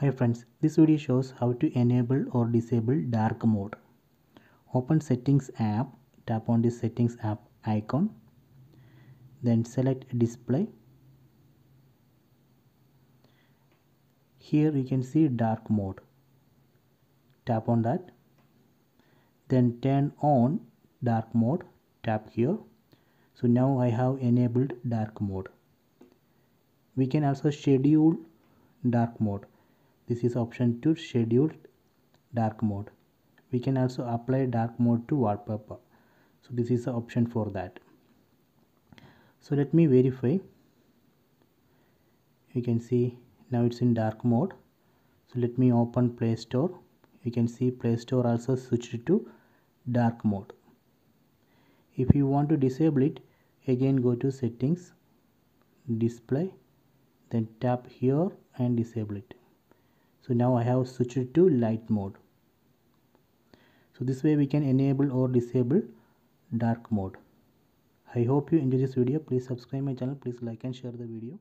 Hi friends, this video shows how to enable or disable dark mode. Open settings app, tap on the settings app icon, then select display. Here you can see dark mode. Tap on that. Then turn on dark mode, tap here. So now I have enabled dark mode. We can also schedule dark mode this is option to schedule dark mode. We can also apply dark mode to wallpaper. So this is the option for that. So let me verify. You can see now it's in dark mode. So let me open play store. You can see play store also switched to dark mode. If you want to disable it again go to settings display then tap here and disable it so now I have switched to light mode. So this way we can enable or disable dark mode. I hope you enjoy this video. Please subscribe my channel. Please like and share the video